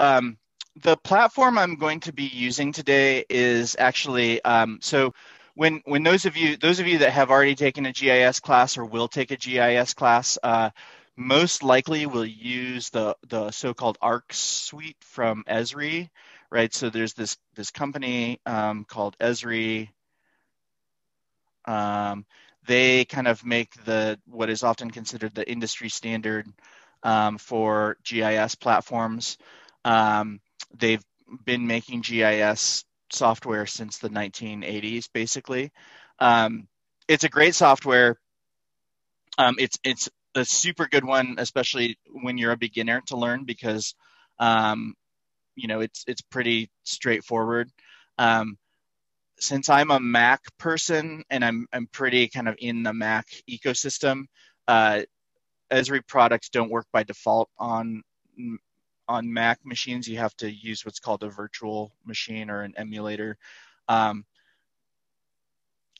um, the platform I'm going to be using today is actually um, so when when those of you those of you that have already taken a GIS class or will take a GIS class, uh, most likely will use the the so-called ARC suite from Esri, right? So there's this this company um, called Esri. Um, they kind of make the what is often considered the industry standard um, for GIS platforms. Um, they've been making GIS software since the 1980s, basically. Um, it's a great software. Um, it's it's a super good one, especially when you're a beginner to learn because um, you know it's it's pretty straightforward. Um, since I'm a Mac person and I'm I'm pretty kind of in the Mac ecosystem, uh, Esri products don't work by default on on Mac machines. You have to use what's called a virtual machine or an emulator. Um,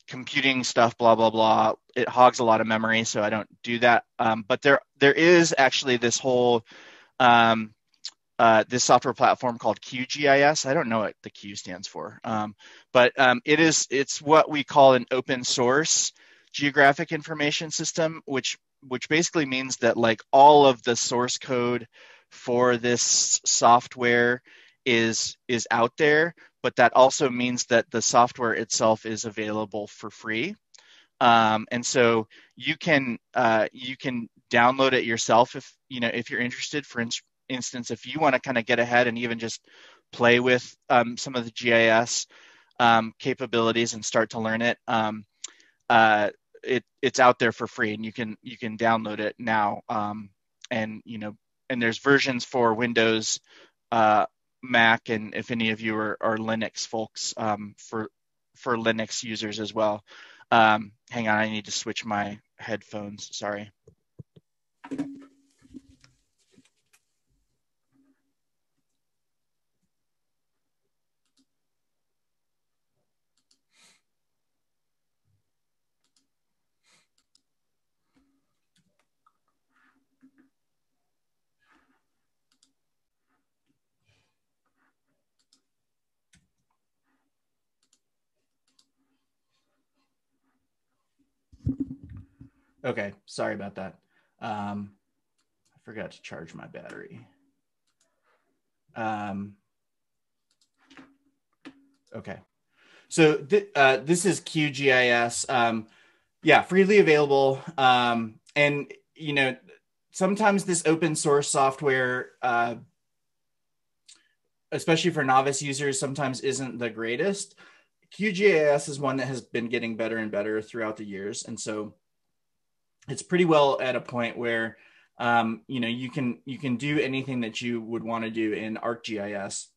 computing stuff, blah blah blah. It hogs a lot of memory, so I don't do that. Um, but there there is actually this whole um, uh, this software platform called QGIS. I don't know what the Q stands for, um, but um, it is it's what we call an open source geographic information system, which which basically means that like all of the source code for this software is is out there, but that also means that the software itself is available for free. Um, and so you can uh, you can download it yourself if you know if you're interested. For instance instance, if you want to kind of get ahead and even just play with um, some of the GIS um, capabilities and start to learn it, um, uh, it it's out there for free, and you can you can download it now. Um, and you know, and there's versions for Windows, uh, Mac, and if any of you are, are Linux folks, um, for for Linux users as well. Um, hang on, I need to switch my headphones. Sorry. Okay, sorry about that. Um, I forgot to charge my battery. Um, okay, so th- uh, this is QGIS. Um, yeah, freely available. Um, and you know, sometimes this open source software, uh, especially for novice users, sometimes isn't the greatest. QGIS is one that has been getting better and better throughout the years, and so it's pretty well at a point where um, you know you can you can do anything that you would want to do in ArcGIS,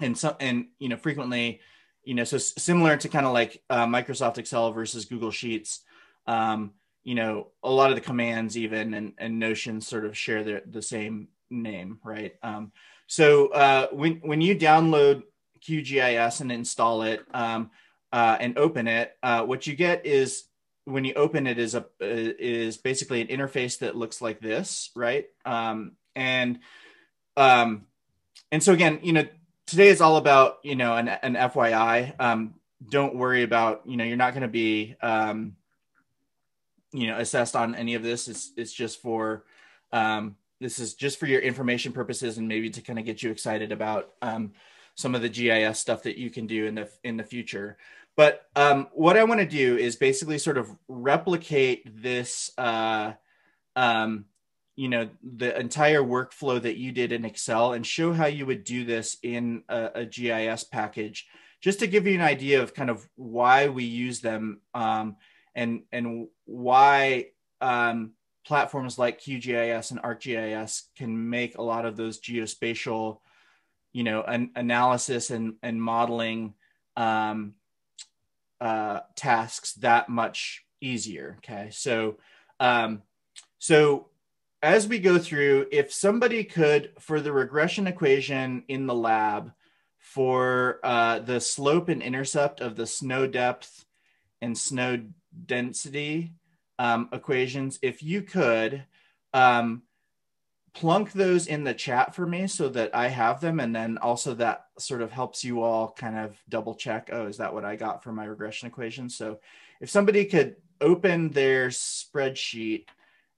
and so and you know frequently, you know so similar to kind of like uh, Microsoft Excel versus Google Sheets. Um, you know, a lot of the commands even and, and Notion sort of share the, the same name, right? Um, so uh, when when you download QGIS and install it um, uh, and open it, uh, what you get is when you open it is a is basically an interface that looks like this, right? Um, and um, and so again, you know, today is all about you know an, an FYI. Um, don't worry about you know you're not going to be um, you know assessed on any of this. It's it's just for um, this is just for your information purposes and maybe to kind of get you excited about um, some of the GIS stuff that you can do in the in the future. But um, what I want to do is basically sort of replicate this, uh, um, you know, the entire workflow that you did in Excel and show how you would do this in a, a GIS package, just to give you an idea of kind of why we use them um, and and why um, platforms like QGIS and ArcGIS can make a lot of those geospatial, you know, an analysis and and modeling. Um, uh, tasks that much easier. Okay, so um, so as we go through, if somebody could for the regression equation in the lab for uh, the slope and intercept of the snow depth and snow density um, equations, if you could um, plunk those in the chat for me so that I have them. And then also that sort of helps you all kind of double check, oh, is that what I got for my regression equation? So if somebody could open their spreadsheet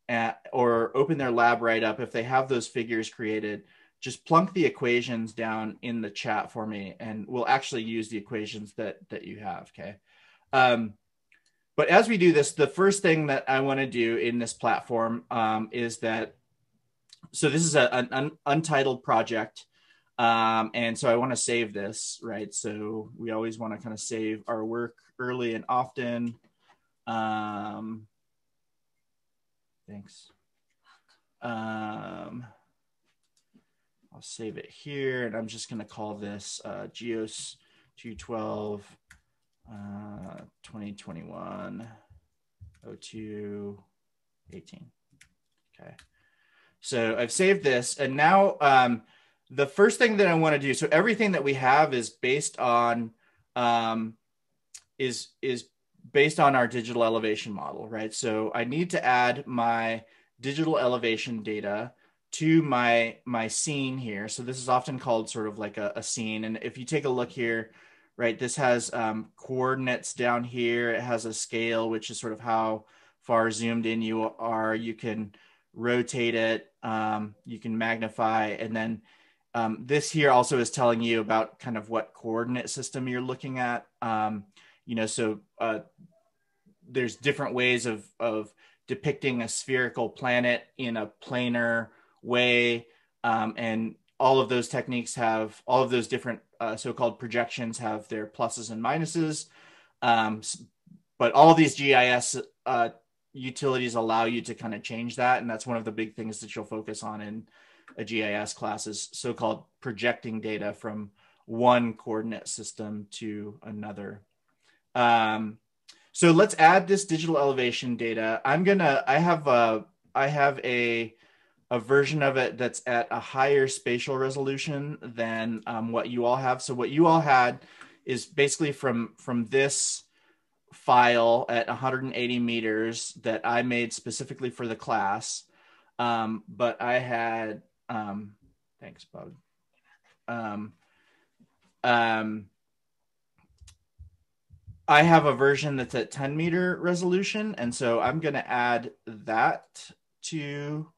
at, or open their lab write up, if they have those figures created, just plunk the equations down in the chat for me and we'll actually use the equations that, that you have. Okay. Um, but as we do this, the first thing that I want to do in this platform um, is that so this is a, an un, untitled project. Um, and so I want to save this, right? So we always want to kind of save our work early and often. Um, thanks. Um, I'll save it here, and I'm just going to call this uh, Geos 212 uh, 2021 02 18. Okay. So I've saved this and now um, the first thing that I want to do, so everything that we have is based on, um, is, is based on our digital elevation model, right? So I need to add my digital elevation data to my, my scene here. So this is often called sort of like a, a scene. And if you take a look here, right, this has um, coordinates down here. It has a scale, which is sort of how far zoomed in you are. You can, rotate it, um, you can magnify, and then um, this here also is telling you about kind of what coordinate system you're looking at. Um, you know, so uh, there's different ways of, of depicting a spherical planet in a planar way. Um, and all of those techniques have, all of those different uh, so-called projections have their pluses and minuses. Um, but all these GIS uh, utilities allow you to kind of change that. And that's one of the big things that you'll focus on in a GIS class is so-called projecting data from one coordinate system to another. Um, so let's add this digital elevation data. I'm gonna, I have a, I have a, a version of it that's at a higher spatial resolution than um, what you all have. So what you all had is basically from, from this file at 180 meters that I made specifically for the class. Um, but I had, um, thanks, Bug. Um, um, I have a version that's at 10 meter resolution. And so I'm going to add that to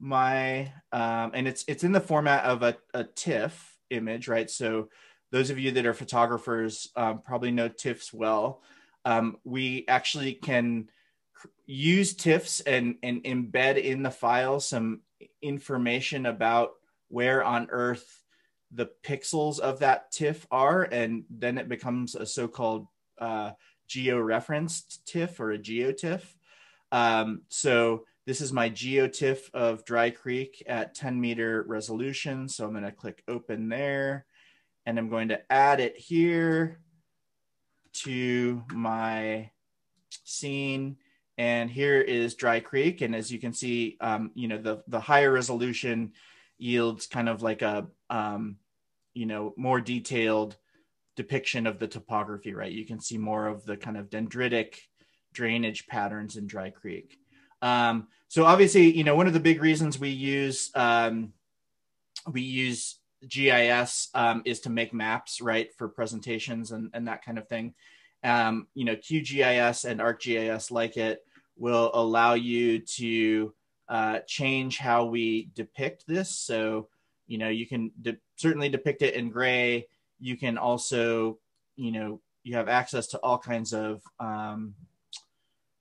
my, um, and it's, it's in the format of a, a TIFF image, right? So those of you that are photographers um, probably know TIFFs well um, we actually can use TIFFs and, and embed in the file some information about where on earth the pixels of that TIFF are, and then it becomes a so-called uh, geo-referenced TIFF or a geotiff. Um, so this is my geotiff of Dry Creek at 10 meter resolution. So I'm going to click open there, and I'm going to add it here to my scene and here is Dry Creek. And as you can see, um, you know, the, the higher resolution yields kind of like a, um, you know, more detailed depiction of the topography, right? You can see more of the kind of dendritic drainage patterns in Dry Creek. Um, so obviously, you know, one of the big reasons we use, um, we use GIS um, is to make maps, right, for presentations and, and that kind of thing. Um, you know, QGIS and ArcGIS, like it, will allow you to uh, change how we depict this. So, you know, you can de- certainly depict it in gray. You can also, you know, you have access to all kinds of um,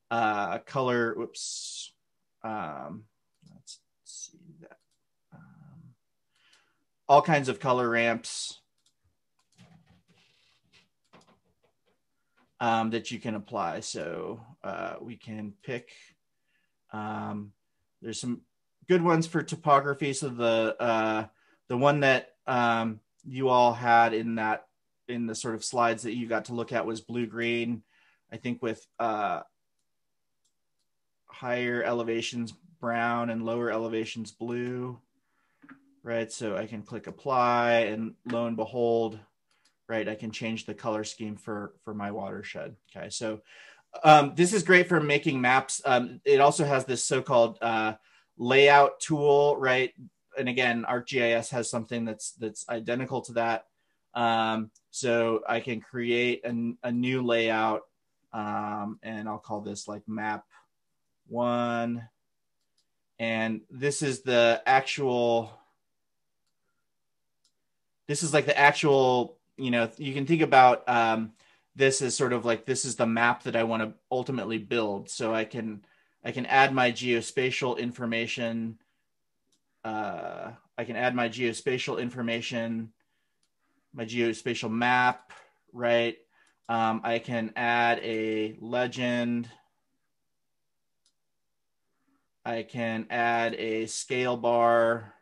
uh, color. Whoops. Um, all kinds of color ramps um, that you can apply. So uh, we can pick, um, there's some good ones for topography. So the, uh, the one that um, you all had in that, in the sort of slides that you got to look at was blue green. I think with uh, higher elevations brown and lower elevations blue right? So I can click apply and lo and behold, right, I can change the color scheme for, for my watershed. Okay, so um, this is great for making maps. Um, it also has this so-called uh, layout tool, right? And again, ArcGIS has something that's that's identical to that. Um, so I can create a, a new layout, um, and I'll call this like map one. And this is the actual. This is like the actual. You know, you can think about um, this as sort of like this is the map that I want to ultimately build. So I can I can add my geospatial information. Uh, I can add my geospatial information, my geospatial map, right? Um, I can add a legend. I can add a scale bar.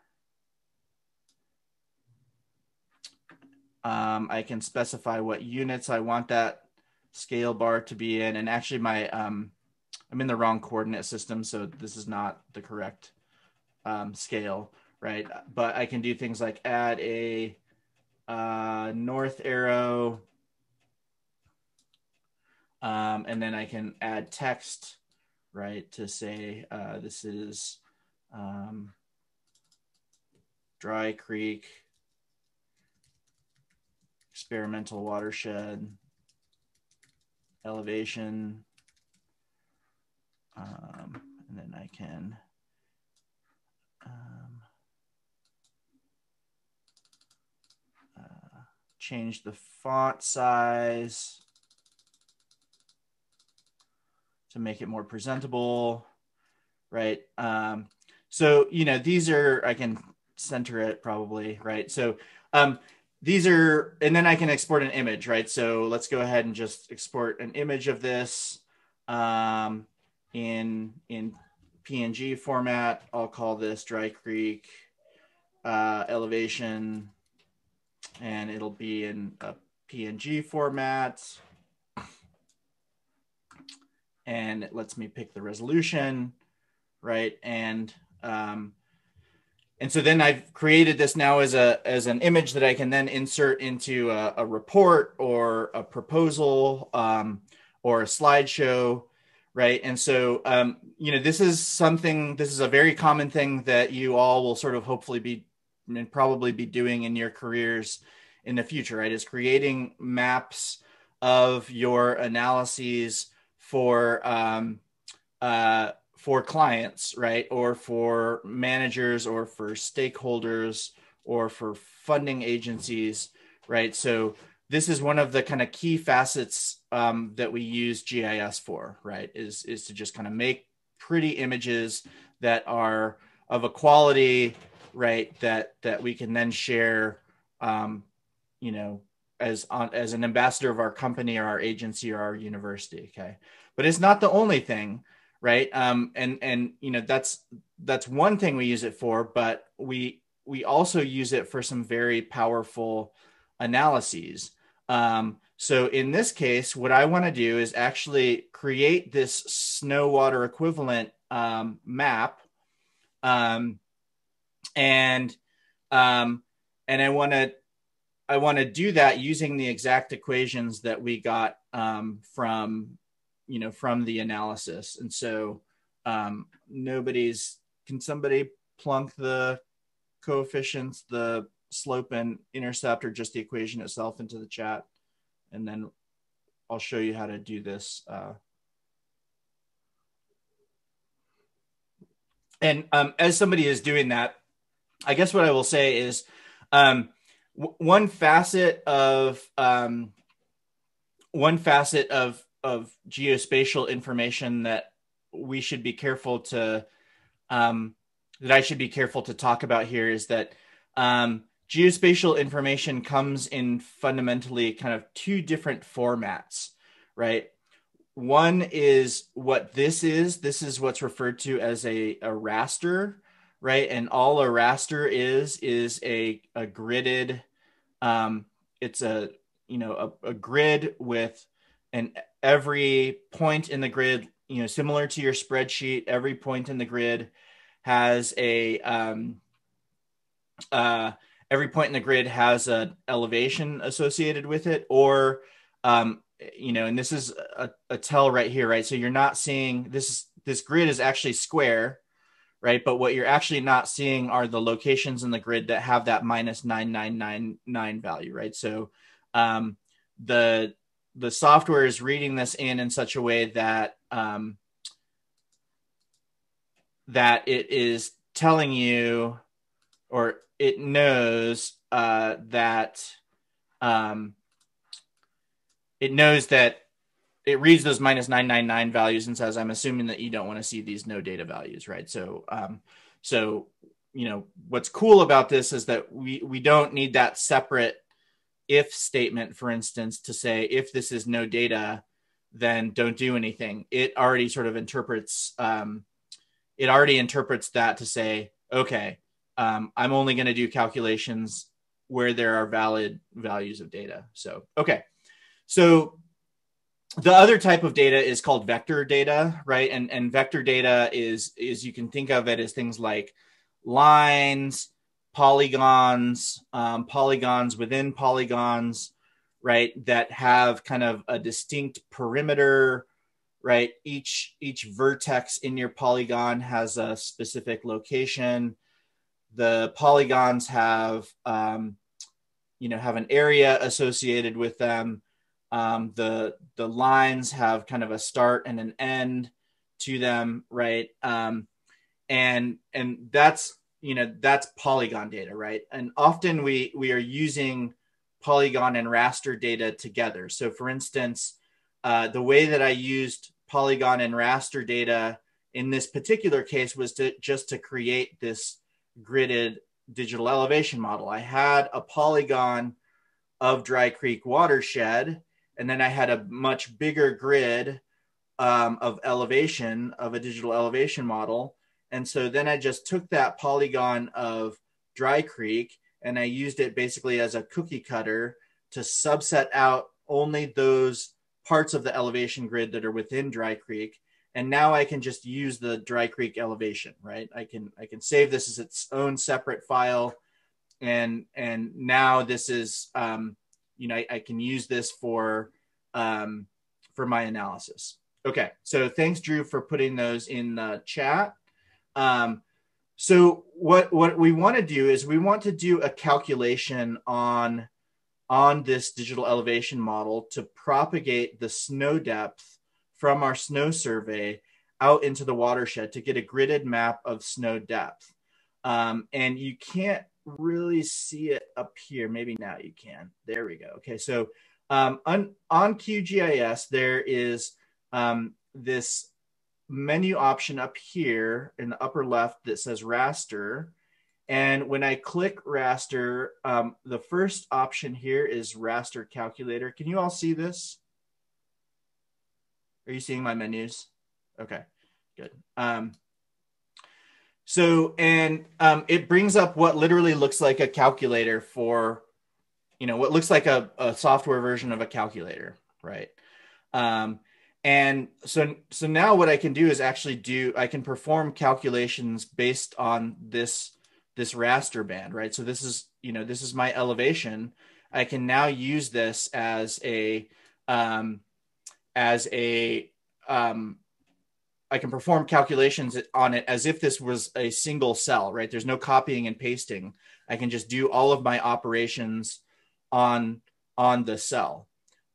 Um, I can specify what units I want that scale bar to be in. And actually my, um, I'm in the wrong coordinate system, so this is not the correct um, scale, right? But I can do things like add a uh, north arrow, um, and then I can add text, right, to say uh, this is um, Dry Creek experimental watershed elevation um, and then I can um, uh, change the font size to make it more presentable, right? Um, so, you know, these are, I can center it probably, right? So um, these are, and then I can export an image, right? So let's go ahead and just export an image of this. Um, in in PNG format. I'll call this Dry Creek uh, elevation, and it'll be in a PNG format. And it lets me pick the resolution, right? And um, and so then I've created this now as a as an image that I can then insert into a, a report or a proposal um, or a slideshow right? And so um, you know this is something this is a very common thing that you all will sort of hopefully be and probably be doing in your careers in the future right? Is creating maps of your analyses for um, uh, for clients right or for managers or for stakeholders or for funding agencies right so this is one of the kind of key facets um, that we use GIS for, right? Is is to just kind of make pretty images that are of a quality, right? That that we can then share, um, you know, as on as an ambassador of our company or our agency or our university. Okay, but it's not the only thing, right? Um, and and you know that's that's one thing we use it for, but we we also use it for some very powerful analyses um, so in this case, what I want to do is actually create this snow water equivalent um, map. Um, and um, and I want to I want to do that using the exact equations that we got um, from you know from the analysis. And so um, nobody's can somebody plunk the coefficients, the slope and intercept or just the equation itself into the chat. And then I'll show you how to do this. Uh, and um, as somebody is doing that, I guess what I will say is um, one facet of um, one facet of of geospatial information that we should be careful to um, that I should be careful to talk about here is that um, geospatial information comes in fundamentally kind of two different formats, right? One is what this is. This is what's referred to as a, a raster, right? And all a raster is is a, a gridded, um, it's a you know a, a grid with an every point in the grid, you know, similar to your spreadsheet. Every point in the grid has a um, uh, every point in the grid has an elevation associated with it or um, you know and this is a, a tell right here right so you're not seeing this this grid is actually square right? But what you're actually not seeing are the locations in the grid that have that minus 9999 value, right? So um, the the software is reading this in in such a way that um, that it is telling you or it knows uh, that um, it knows that it reads those minus 999 values and says i'm assuming that you don't want to see these no data values right? So um, so you know what's cool about this is that we we don't need that separate if statement for instance to say if this is no data then don't do anything. It already sort of interprets um, it already interprets that to say okay um, i'm only going to do calculations where there are valid values of data. So okay. So the other type of data is called vector data, right? And and vector data is is you can think of it as things like lines, polygons, um, polygons within polygons, right? That have kind of a distinct perimeter, right? Each each vertex in your polygon has a specific location. The polygons have um, you know have an area associated with them um, the the lines have kind of a start and an end to them, right? Um, and and that's you know that's polygon data, right? And often we we are using polygon and raster data together. So, for instance, uh, the way that I used polygon and raster data in this particular case was to just to create this gridded digital elevation model. I had a polygon of Dry Creek watershed and then I had a much bigger grid um, of elevation of a digital elevation model. And so then I just took that polygon of Dry Creek and I used it basically as a cookie cutter to subset out only those parts of the elevation grid that are within Dry Creek. And now I can just use the Dry Creek elevation, right? I can I can save this as its own separate file, and and now this is um, you know, I, I can use this for um, for my analysis. Okay, so thanks, Drew, for putting those in the chat. Um, so what what we want to do is we want to do a calculation on on this digital elevation model to propagate the snow depth from our snow survey out into the watershed to get a gridded map of snow depth. Um, and you can't really see it up here. Maybe now you can. There we go. Okay, so um, on, on QGIS, there is um, this menu option up here in the upper left that says raster. And when I click raster, um, the first option here is raster calculator. Can you all see this? Are you seeing my menus? Okay, good. Um, so, and um, it brings up what literally looks like a calculator for, you know, what looks like a, a software version of a calculator, right? Um, and so, so now what I can do is actually do, I can perform calculations based on this, this raster band, right? So this is, you know, this is my elevation. I can now use this as a, um, as a, um, I can perform calculations on it as if this was a single cell, right? There's no copying and pasting. I can just do all of my operations on on the cell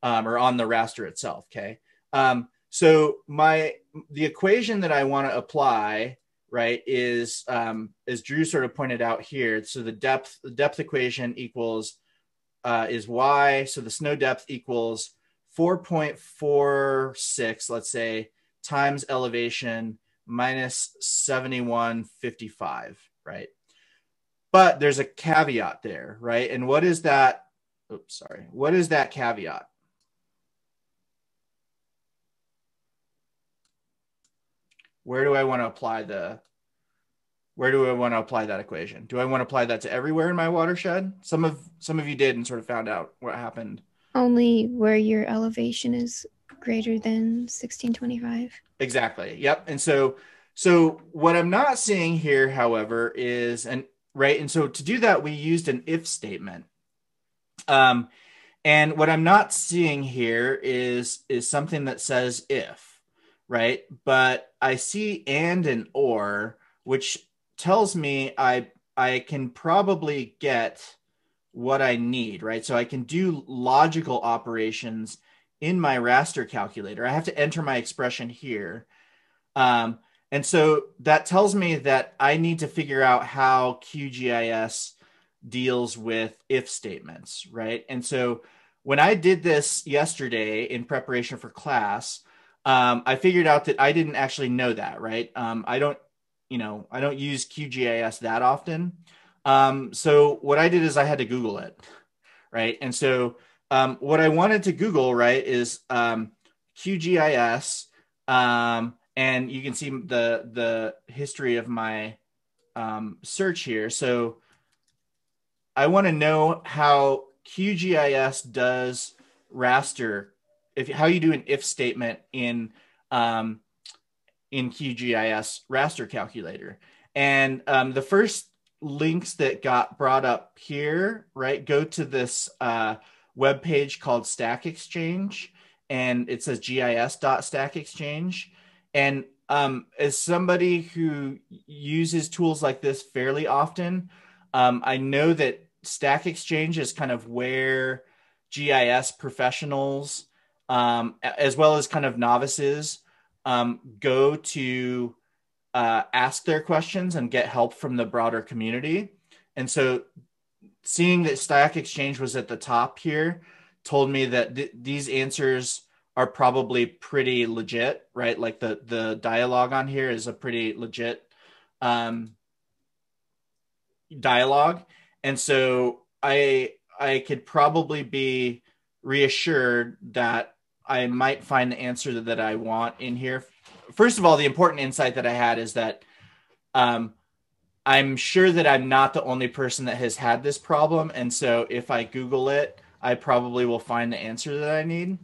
um, or on the raster itself. Okay. Um, so my the equation that I want to apply, right, is um, as Drew sort of pointed out here. So the depth the depth equation equals uh, is y. So the snow depth equals 4.46, let's say, times elevation minus 7155, right? But there's a caveat there, right? And what is that? Oops, sorry. What is that caveat? Where do I want to apply the where do I want to apply that equation? Do I want to apply that to everywhere in my watershed? Some of some of you did and sort of found out what happened. Only where your elevation is greater than 1625. Exactly. Yep. And so so what I'm not seeing here, however, is an right. And so to do that, we used an if statement. Um, and what I'm not seeing here is is something that says if, right? But I see and and or which tells me I I can probably get what I need, right? So I can do logical operations in my raster calculator. I have to enter my expression here. Um, and so that tells me that I need to figure out how QGIS deals with if statements, right? And so when I did this yesterday in preparation for class, um, I figured out that I didn't actually know that, right? Um, I don't, you know, I don't use QGIS that often. Um, so what I did is I had to Google it, right? And so um, what I wanted to Google, right, is um, QGIS, um, and you can see the the history of my um, search here. So I want to know how QGIS does raster, if how you do an if statement in um, in QGIS raster calculator. And um, the first links that got brought up here, right, go to this uh, web page called Stack Exchange, and it says gis.stackexchange. And um, as somebody who uses tools like this fairly often, um, I know that Stack Exchange is kind of where GIS professionals, um, as well as kind of novices, um, go to uh, ask their questions and get help from the broader community. And so seeing that Stack Exchange was at the top here told me that th- these answers are probably pretty legit, right? Like the the dialogue on here is a pretty legit um, dialogue, and so I I could probably be reassured that I might find the answer that I want in here first of all, the important insight that I had is that um, I'm sure that I'm not the only person that has had this problem. And so if I Google it, I probably will find the answer that I need.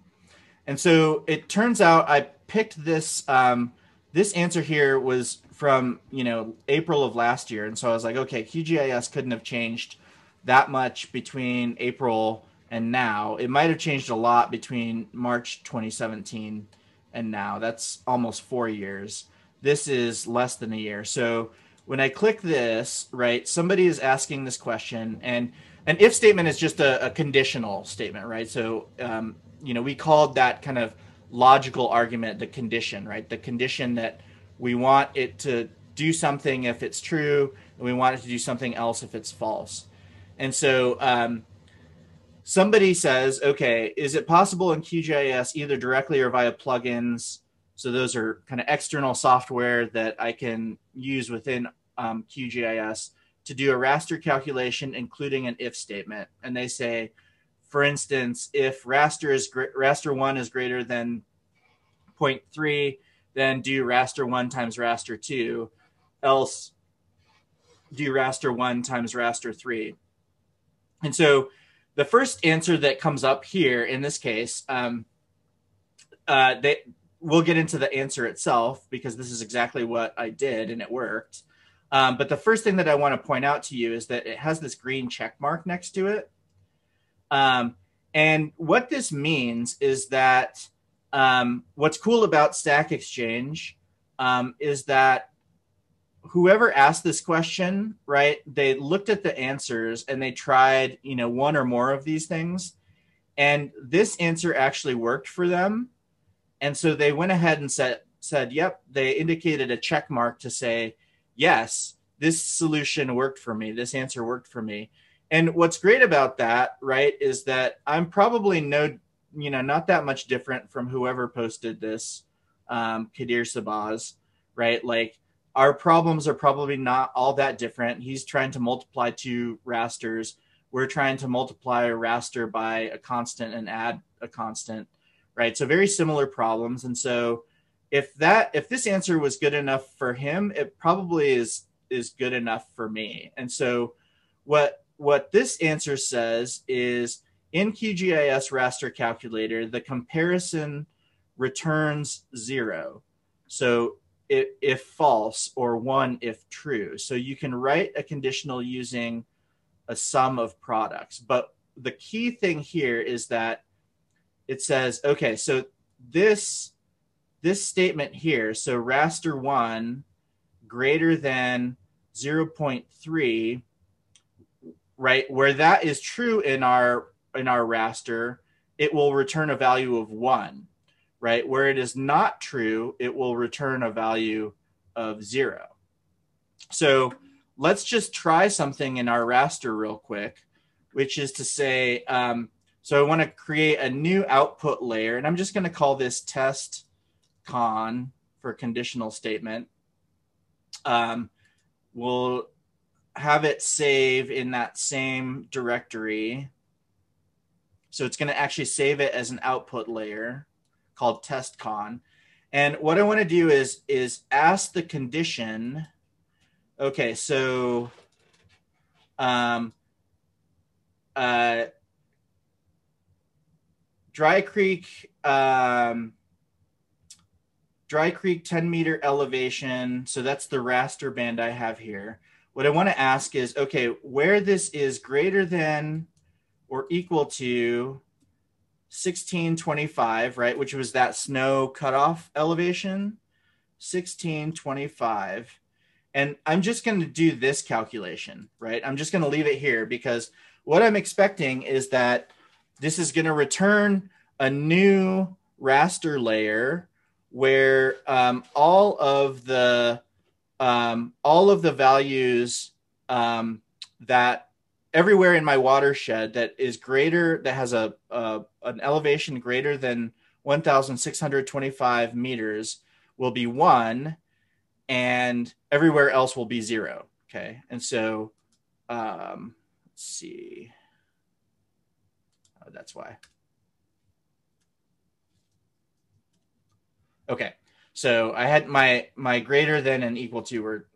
And so it turns out I picked this. Um, this answer here was from you know April of last year, and so I was like, okay, QGIS couldn't have changed that much between April and now. It might have changed a lot between March 2017 and now. That's almost four years. This is less than a year. So when I click this, right, somebody is asking this question, and an if statement is just a, a conditional statement, right? So, um, you know, we called that kind of logical argument the condition, right? The condition that we want it to do something if it's true, and we want it to do something else if it's false. And so, um, somebody says, okay, is it possible in QGIS either directly or via plugins? So those are kind of external software that I can use within um, QGIS to do a raster calculation, including an if statement. And they say, for instance, if raster is raster one is greater than 0.3, then do raster one times raster two, else do raster one times raster three. And so the first answer that comes up here in this case, um, uh, they we'll get into the answer itself because this is exactly what I did and it worked. Um, but the first thing that I want to point out to you is that it has this green check mark next to it. Um, and what this means is that um, what's cool about Stack Exchange um, is that whoever asked this question, right, they looked at the answers and they tried, you know, one or more of these things. And this answer actually worked for them. And so they went ahead and said, said, yep, they indicated a check mark to say, yes, this solution worked for me. This answer worked for me. And what's great about that, right, is that I'm probably no, you know, not that much different from whoever posted this, um, Kadir Sabaz, right? Like our problems are probably not all that different. He's trying to multiply two rasters. We're trying to multiply a raster by a constant and add a constant, right? So very similar problems. And so if that if this answer was good enough for him, it probably is is good enough for me. And so what what this answer says is in QGIS raster calculator, the comparison returns zero. So if, if false or one if true. So you can write a conditional using a sum of products. But the key thing here is that it says, okay, so this this statement here, so raster one greater than 0.3, right, where that is true in our in our raster, it will return a value of one, right? Where it is not true, it will return a value of zero. So let's just try something in our raster real quick, which is to say, um, so I want to create a new output layer, and I'm just going to call this test con for conditional statement. Um, we'll have it save in that same directory. So it's going to actually save it as an output layer called test con. And what I want to do is is ask the condition. Okay, so um, uh, Dry Creek, um, Dry Creek 10 meter elevation. So that's the raster band I have here. What I want to ask is okay, where this is greater than or equal to 1625, right, which was that snow cutoff elevation, 1625. And I'm just going to do this calculation, right? I'm just going to leave it here because what I'm expecting is that this is going to return a new raster layer where um, all of the um, all of the values um, that everywhere in my watershed that is greater that has a, an elevation greater than 1625 meters will be one and everywhere else will be zero okay? And so um let's see. Oh, that's why. Okay so i had my my greater than and equal to were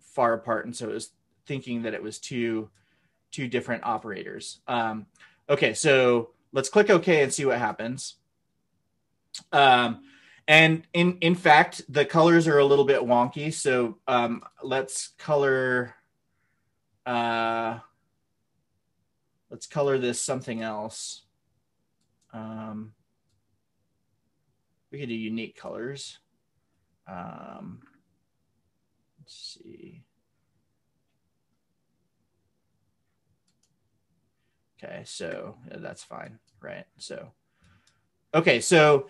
far apart and so it was thinking that it was two two different operators. Um, okay, so let's click OK and see what happens. Um, and in in fact, the colors are a little bit wonky. So um, let's color. Uh, let's color this something else. Um, we could do unique colors. Um, let's see. Okay, so that's fine, right? So, okay, so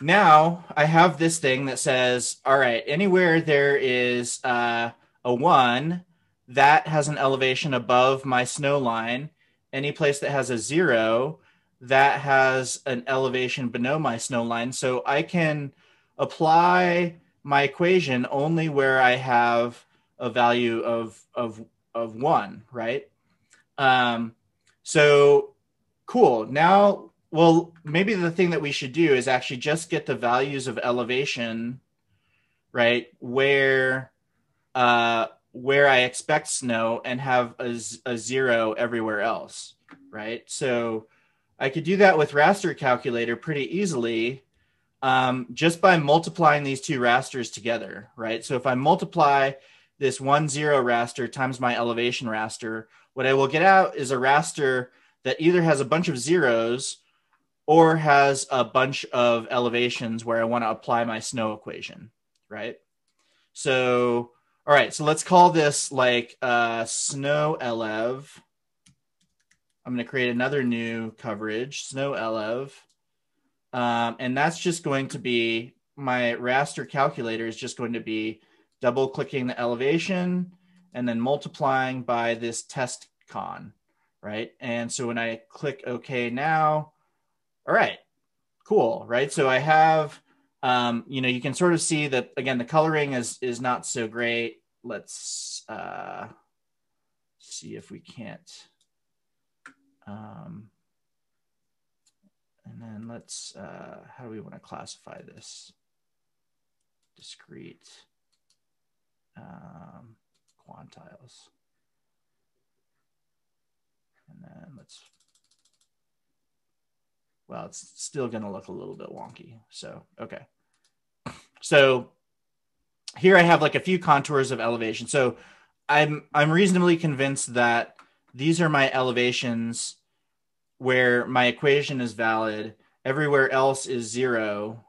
now I have this thing that says, all right, anywhere there is uh, a one that has an elevation above my snow line, any place that has a zero that has an elevation below my snow line. So I can apply my equation only where I have a value of of of one, right? Um, so cool. Now, well, maybe the thing that we should do is actually just get the values of elevation, right? Where, uh, where I expect snow and have a, a zero everywhere else, right? So I could do that with raster calculator pretty easily um, just by multiplying these two rasters together, right? So if I multiply this one zero raster times my elevation raster, what I will get out is a raster that either has a bunch of zeros or has a bunch of elevations where I want to apply my snow equation, right? So, all right, so let's call this like uh, snow elev. I'm going to create another new coverage, snow elev. Um, and that's just going to be my raster calculator is just going to be double clicking the elevation and then multiplying by this test con, right? And so when I click OK now, all right, cool, right? So I have, um, you know, you can sort of see that again, the coloring is is not so great. Let's uh, see if we can't. Um, and then let's, uh, how do we want to classify this? Discrete um, quantiles. And then let's, well, it's still going to look a little bit wonky. So, okay. So here I have like a few contours of elevation. So I'm, I'm reasonably convinced that these are my elevations where my equation is valid. Everywhere else is zero,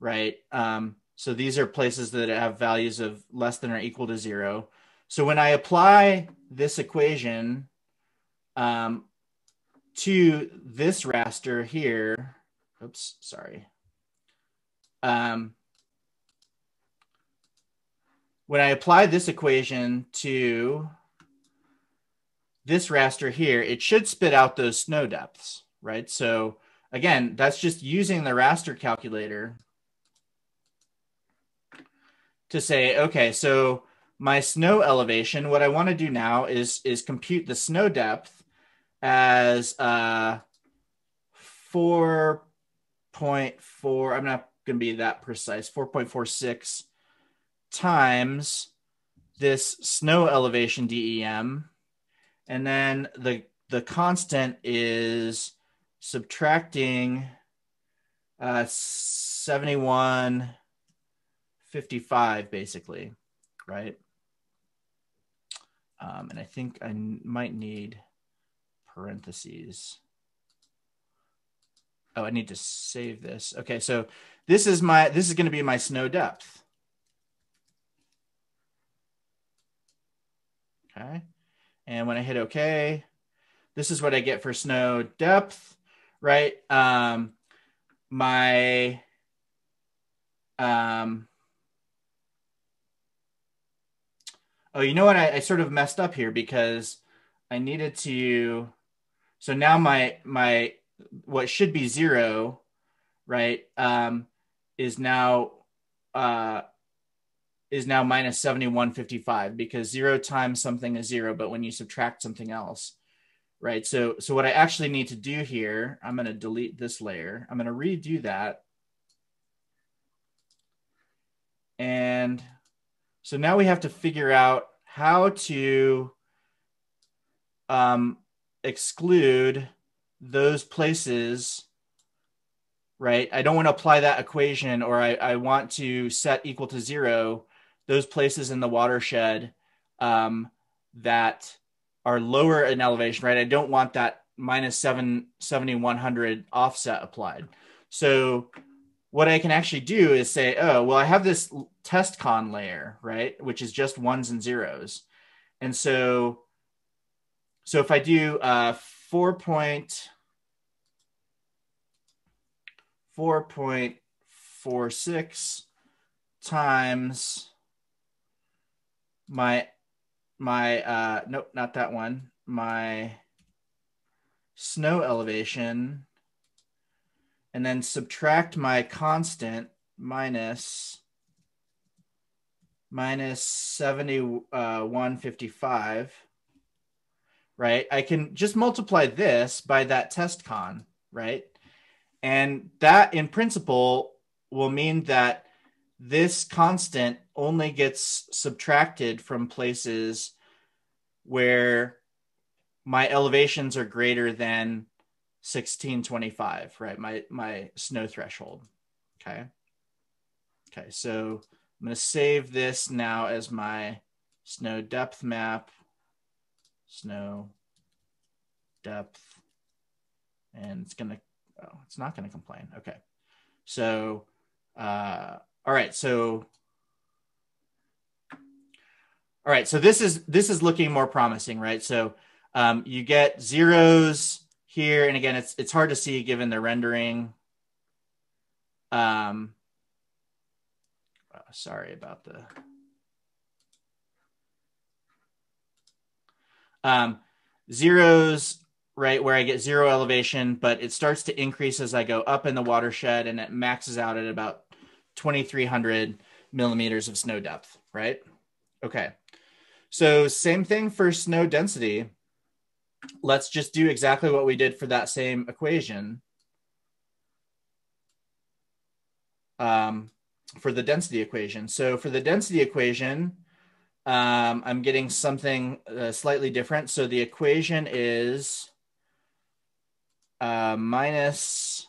right? Um, So these are places that have values of less than or equal to zero. So when I apply this equation um, to this raster here, oops, sorry. Um, when I apply this equation to this raster here, it should spit out those snow depths, right? So again, that's just using the raster calculator to say, okay, so my snow elevation, what I want to do now is, is compute the snow depth as uh, 4.4, I'm not going to be that precise, 4.46 times this snow elevation DEM. And then the, the constant is subtracting uh, 7155 basically, right? Um, and I think I might need parentheses. Oh, I need to save this. Okay, so this is my this is going to be my snow depth. Okay, and when I hit OK, this is what I get for snow depth right? Um, my um, oh, you know what? I, I sort of messed up here because I needed to. So now my my what should be zero, right? Um, is now uh is now minus 7155 because zero times something is zero, but when you subtract something else, right? So, so what I actually need to do here, I'm going to delete this layer. I'm going to redo that. And so now we have to figure out how to um, exclude those places, right? I don't want to apply that equation or I, I want to set equal to zero those places in the watershed um, that are lower in elevation, right? I don't want that minus seven, 7100 offset applied. So what I can actually do is say, oh, well, I have this test con layer, right? Which is just ones and zeros. And so, so if I do uh, 4 point, 4.46 times my my uh nope not that one my snow elevation and then subtract my constant minus minus 7155 uh, right? I can just multiply this by that test con right? And that in principle will mean that this constant only gets subtracted from places where my elevations are greater than 1625 right? My my snow threshold okay? Okay so i'm going to save this now as my snow depth map. Snow depth. And it's going to oh it's not going to complain. Okay. So uh all right, so all right, so this is this is looking more promising, right? So um, you get zeros here, and again, it's it's hard to see given the rendering. Um, sorry about the. Um, zeros, right, where I get zero elevation, but it starts to increase as I go up in the watershed, and it maxes out at about 2,300 millimeters of snow depth, right? Okay. So same thing for snow density. Let's just do exactly what we did for that same equation. Um, for the density equation. So for the density equation, um, I'm getting something uh, slightly different. So the equation is uh, minus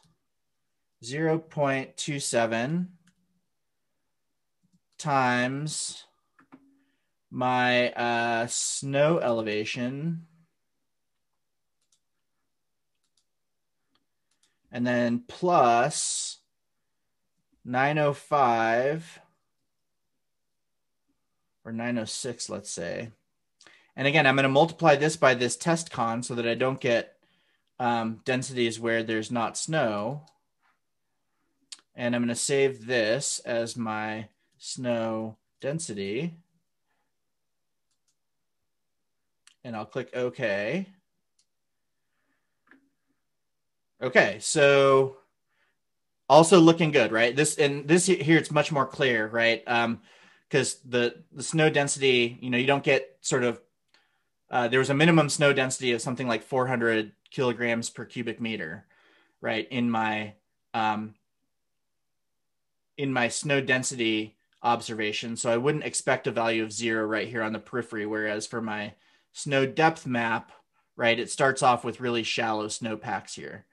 0.27 times my uh, snow elevation. And then plus 905 or 906, let's say. And again, I'm going to multiply this by this test con so that I don't get um, densities where there's not snow. And I'm going to save this as my snow density. And I'll click OK. Okay, so also looking good, right? This and this here it's much more clear, right? Um, because the the snow density, you know, you don't get sort of uh, there was a minimum snow density of something like 400 kilograms per cubic meter, right? In my um, in my snow density observation, so I wouldn't expect a value of zero right here on the periphery. Whereas for my snow depth map, right, it starts off with really shallow snow packs here.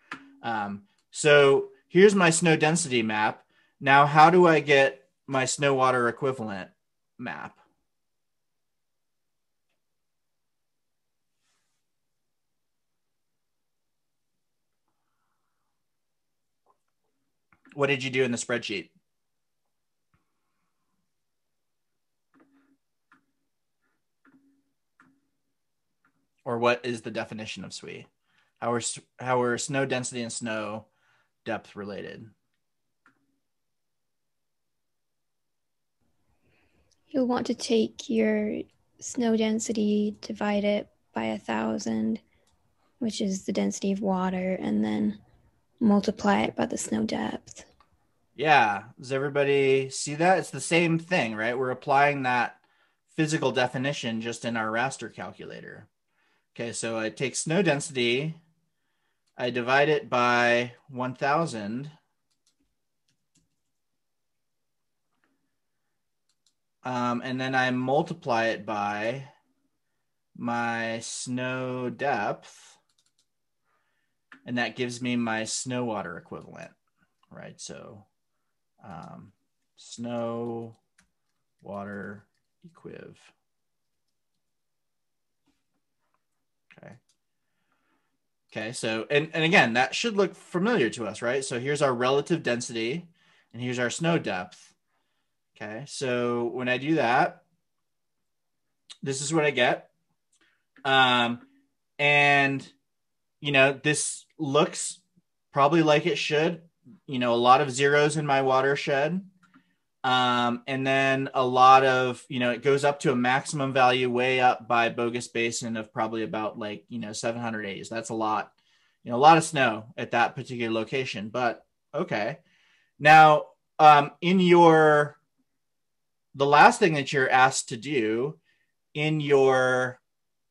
Um, so here's my snow density map. Now, how do I get my snow water equivalent map? What did you do in the spreadsheet? Or what is the definition of SWE? How are, how are snow density and snow depth related? You'll want to take your snow density, divide it by a thousand, which is the density of water, and then multiply it by the snow depth. Yeah. Does everybody see that? It's the same thing, right? We're applying that physical definition just in our raster calculator. Okay, so I take snow density, I divide it by 1000. Um, and then I multiply it by my snow depth. And that gives me my snow water equivalent, right? So um, snow water equiv. Okay. Okay, so and, and again, that should look familiar to us, right? So here's our relative density and here's our snow depth. Okay, so when I do that, this is what I get. Um, and you know, this looks probably like it should. You know, a lot of zeros in my watershed. Um, and then a lot of, you know, it goes up to a maximum value way up by Bogus Basin of probably about like, you know, 700 A's. That's a lot, you know, a lot of snow at that particular location. But okay. Now, um, in your, the last thing that you're asked to do in your,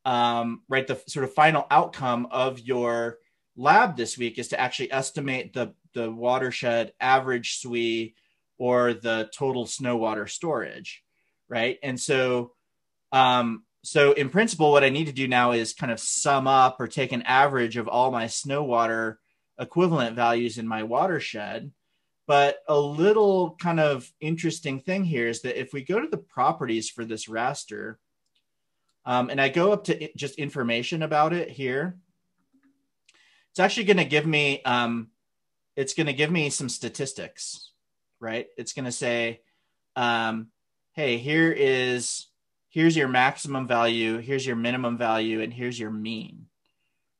um, right, the sort of final outcome of your lab this week is to actually estimate the, the watershed average SWE or the total snow water storage, right? And so, um, so in principle, what I need to do now is kind of sum up or take an average of all my snow water equivalent values in my watershed. But a little kind of interesting thing here is that if we go to the properties for this raster, um, and I go up to just information about it here, it's actually going to give me um, it's going to give me some statistics right? It's going to say, um, hey, here is here's your maximum value, here's your minimum value, and here's your mean,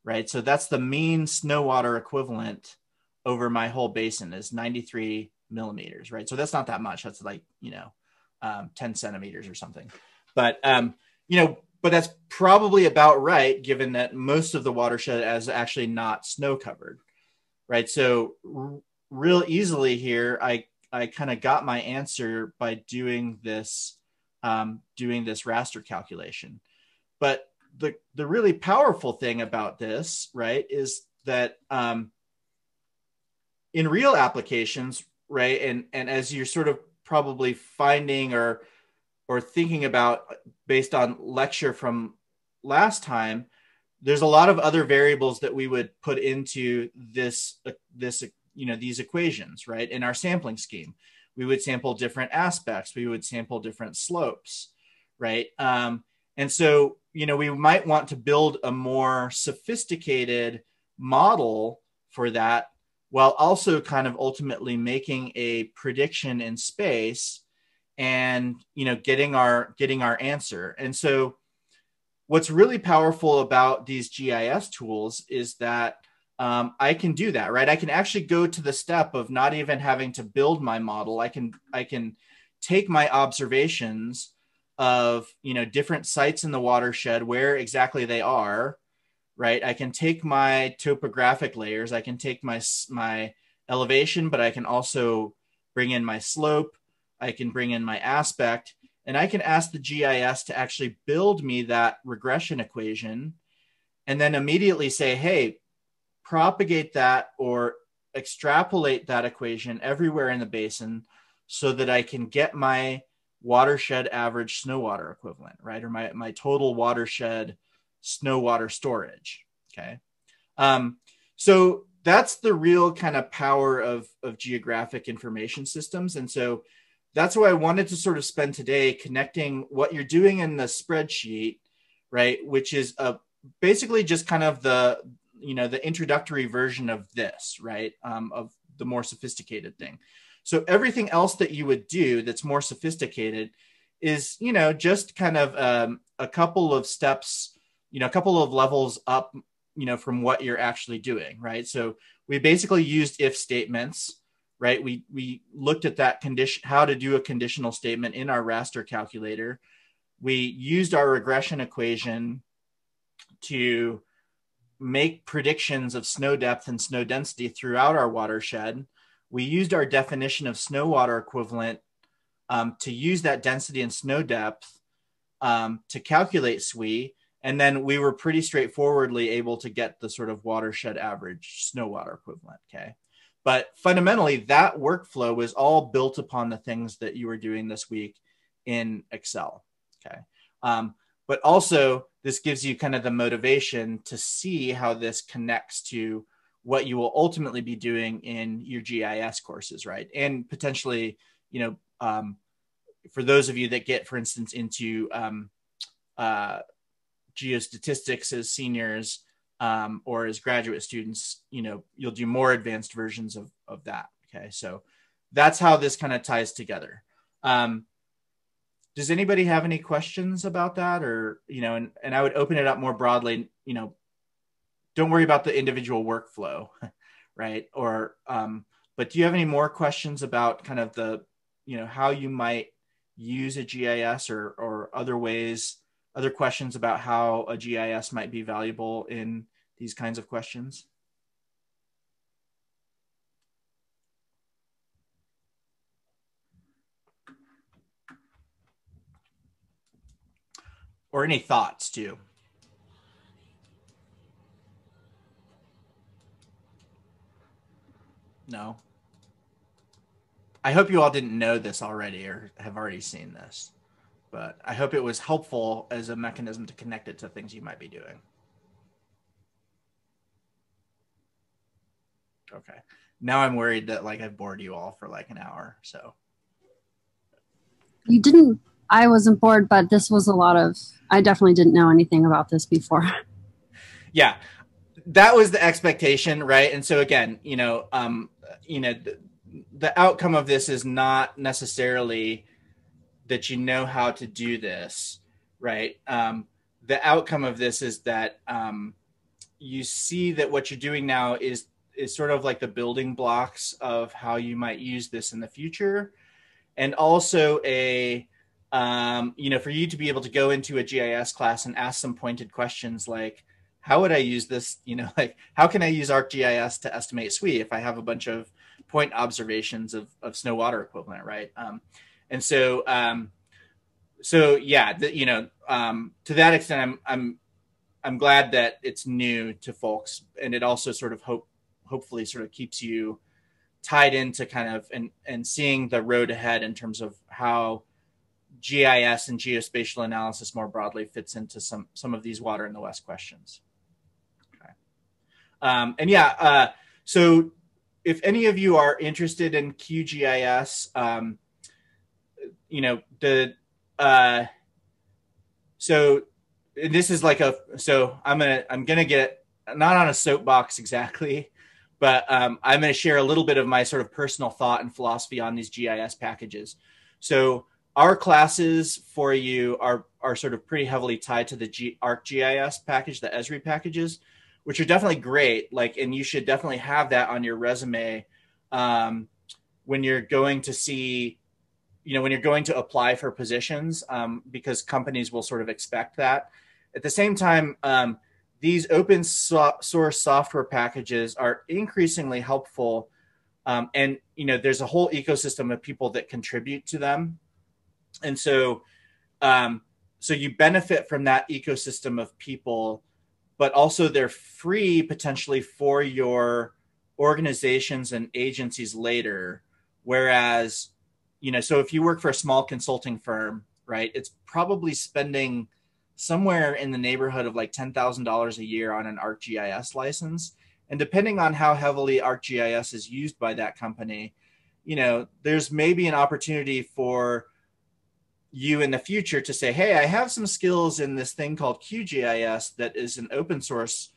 right? So that's the mean snow water equivalent over my whole basin is 93 millimeters, right? So that's not that much. That's like, you know, um, 10 centimeters or something. But, um, you know, but that's probably about right given that most of the watershed is actually not snow covered, right? So, real easily here, I I kind of got my answer by doing this um, doing this raster calculation. But the the really powerful thing about this, right, is that um, in real applications, right, and and as you're sort of probably finding or or thinking about based on lecture from last time, there's a lot of other variables that we would put into this uh, this you know these equations right? In our sampling scheme we would sample different aspects. We would sample different slopes right? Um, and so you know we might want to build a more sophisticated model for that while also kind of ultimately making a prediction in space and you know getting our getting our answer. And so what's really powerful about these gis tools is that um, i can do that right? I can actually go to the step of not even having to build my model. I can i can take my observations of you know different sites in the watershed where exactly they are right? I can take my topographic layers i can take my my elevation but i can also bring in my slope I can bring in my aspect, and I can ask the GIS to actually build me that regression equation and then immediately say, hey, propagate that or extrapolate that equation everywhere in the basin so that I can get my watershed average snow water equivalent, right? Or my, my total watershed snow water storage. Okay. Um, so that's the real kind of power of, of geographic information systems. And so that's why I wanted to sort of spend today connecting what you're doing in the spreadsheet, right? Which is a basically just kind of the you know the introductory version of this, right? Um, of the more sophisticated thing. So everything else that you would do that's more sophisticated is you know just kind of um, a couple of steps, you know, a couple of levels up, you know, from what you're actually doing, right? So we basically used if statements right? We we looked at that condition, how to do a conditional statement in our raster calculator. We used our regression equation to make predictions of snow depth and snow density throughout our watershed. We used our definition of snow water equivalent um, to use that density and snow depth um, to calculate SWE. And then we were pretty straightforwardly able to get the sort of watershed average snow water equivalent. Okay. But fundamentally, that workflow was all built upon the things that you were doing this week in Excel. Okay. Um, but also, this gives you kind of the motivation to see how this connects to what you will ultimately be doing in your GIS courses, right? And potentially, you know, um, for those of you that get, for instance, into um, uh, geostatistics as seniors, um, or as graduate students, you know, you'll do more advanced versions of, of that. Okay. So that's how this kind of ties together. Um, does anybody have any questions about that or, you know, and, and I would open it up more broadly, you know, don't worry about the individual workflow, right? Or, um, but do you have any more questions about kind of the, you know, how you might use a GIS or, or other ways other questions about how a GIS might be valuable in these kinds of questions? Or any thoughts too? No. I hope you all didn't know this already or have already seen this but I hope it was helpful as a mechanism to connect it to things you might be doing. Okay. Now I'm worried that like I've bored you all for like an hour. So you didn't I wasn't bored, but this was a lot of I definitely didn't know anything about this before. Yeah. That was the expectation, right? And so again, you know, um, you know, the, the outcome of this is not necessarily that you know how to do this, right? Um, the outcome of this is that um, you see that what you're doing now is is sort of like the building blocks of how you might use this in the future, and also a um, you know for you to be able to go into a GIS class and ask some pointed questions like how would I use this? You know, like how can I use ArcGIS to estimate SWE if I have a bunch of point observations of, of snow water equivalent, right? Um, and so um, so yeah, the, you know, um, to that extent, I'm I'm I'm glad that it's new to folks, and it also sort of hope hopefully sort of keeps you tied into kind of and and seeing the road ahead in terms of how GIS and geospatial analysis more broadly fits into some some of these water in the west questions. Okay. Um, and yeah, uh, so if any of you are interested in QGIS, um, you know the uh so this is like a so i'm gonna i'm gonna get not on a soapbox exactly but um, i'm to share a little bit of my sort of personal thought and philosophy on these gis packages so our classes for you are are sort of pretty heavily tied to the G, ArcGIS package, the Esri packages, which are definitely great. Like, and you should definitely have that on your resume um, when you're going to see, you know, when you're going to apply for positions, um, because companies will sort of expect that. At the same time, um, these open so- source software packages are increasingly helpful. Um, and you know, there's a whole ecosystem of people that contribute to them, and so um, so you benefit from that ecosystem of people, but also they're free potentially for your organizations and agencies later. Whereas, you know, so if you work for a small consulting firm, right, it's probably spending somewhere in the neighborhood of like $10,000 a year on an ArcGIS license. And depending on how heavily ArcGIS is used by that company, you know, there's maybe an opportunity for you in the future to say, hey, I have some skills in this thing called QGIS that is an open source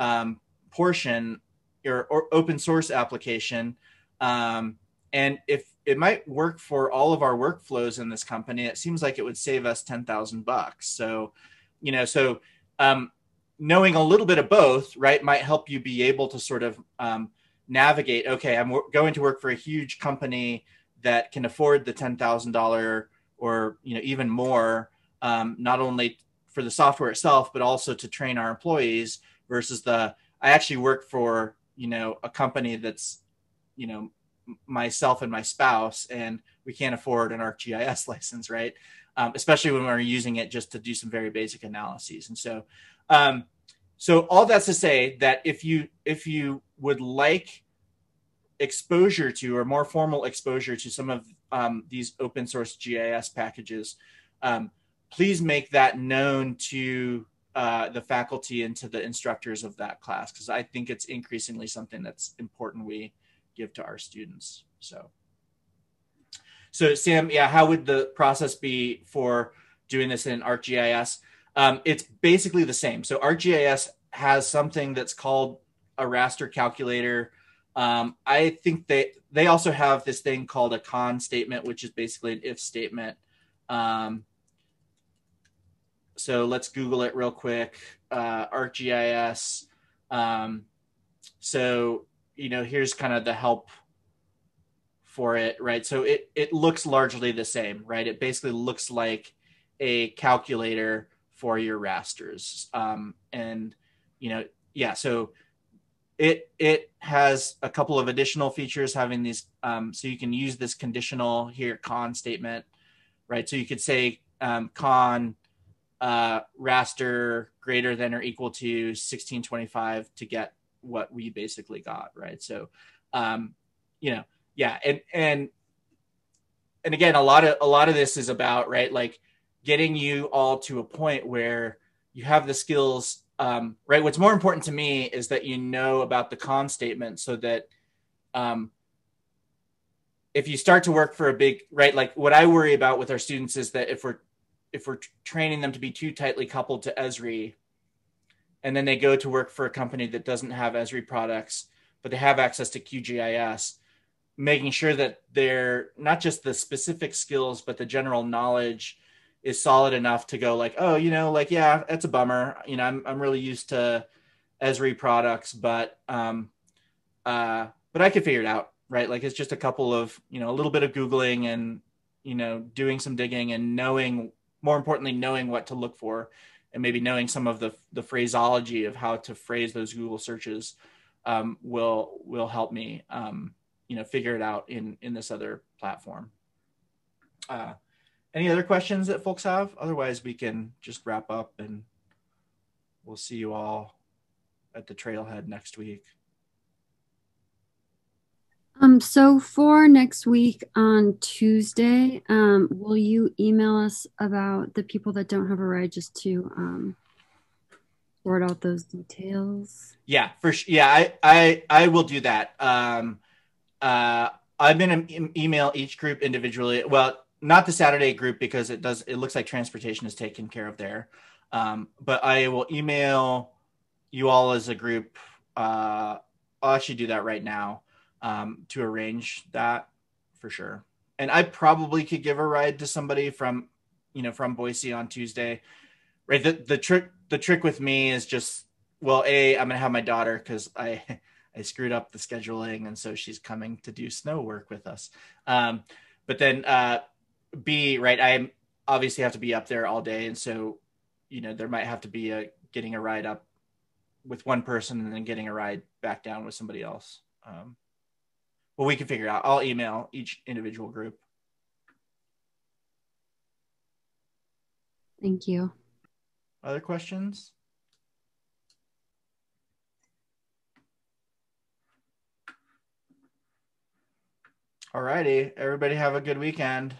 um, portion or, or, open source application. Um, and if it might work for all of our workflows in this company, it seems like it would save us 10,000 bucks. So, you know, so um, knowing a little bit of both, right, might help you be able to sort of um, navigate, okay, I'm going to work for a huge company that can afford the $10,000 or you know even more um, not only for the software itself but also to train our employees versus the i actually work for you know a company that's you know myself and my spouse and we can't afford an arcgis license right? Um, especially when we're using it just to do some very basic analyses. And so um, so all that's to say that if you if you would like exposure to or more formal exposure to some of um, these open source GIS packages, um, please make that known to uh, the faculty and to the instructors of that class because I think it's increasingly something that's important we give to our students. So, so Sam, yeah, how would the process be for doing this in ArcGIS? Um, it's basically the same. So ArcGIS has something that's called a raster calculator um, I think they they also have this thing called a con statement, which is basically an if statement. Um, so let's Google it real quick. Uh, ArcGIS. Um, so you know, here's kind of the help for it, right? So it it looks largely the same, right? It basically looks like a calculator for your rasters, um, and you know, yeah. So it it has a couple of additional features having these um, so you can use this conditional here con statement right? So you could say um, con uh, raster greater than or equal to 1625 to get what we basically got right? So um, you know yeah and and and again a lot of a lot of this is about right like getting you all to a point where you have the skills um, right what's more important to me is that you know about the con statement so that um, if you start to work for a big right like what i worry about with our students is that if we're if we're training them to be too tightly coupled to esri and then they go to work for a company that doesn't have esri products but they have access to qgis making sure that they're not just the specific skills but the general knowledge is solid enough to go like, oh, you know, like yeah, that's a bummer. You know, I'm I'm really used to Esri products, but um, uh, but I could figure it out, right? Like it's just a couple of you know a little bit of googling and you know doing some digging and knowing more importantly knowing what to look for and maybe knowing some of the the phraseology of how to phrase those Google searches um, will will help me um, you know figure it out in in this other platform. Uh, any other questions that folks have? Otherwise, we can just wrap up and we'll see you all at the trailhead next week. Um, so for next week on Tuesday, um, will you email us about the people that don't have a ride just to um, sort out those details? Yeah, for sure. Yeah, I, I, I will do that. Um, uh, I'm going to email each group individually. Well, not the Saturday group because it does it looks like transportation is taken care of there. Um, but I will email you all as a group. Uh, I'll actually do that right now um, to arrange that for sure. and I probably could give a ride to somebody from, you know, from Boise on Tuesday. Right. The the trick the trick with me is just well, a I'm gonna have my daughter because I I screwed up the scheduling, and so she's coming to do snow work with us. Um, but then uh, B right, I obviously have to be up there all day, and so you know there might have to be a getting a ride up with one person and then getting a ride back down with somebody else. Um, well, we can figure it out. I'll email each individual group. Thank you. Other questions? All righty. Everybody have a good weekend.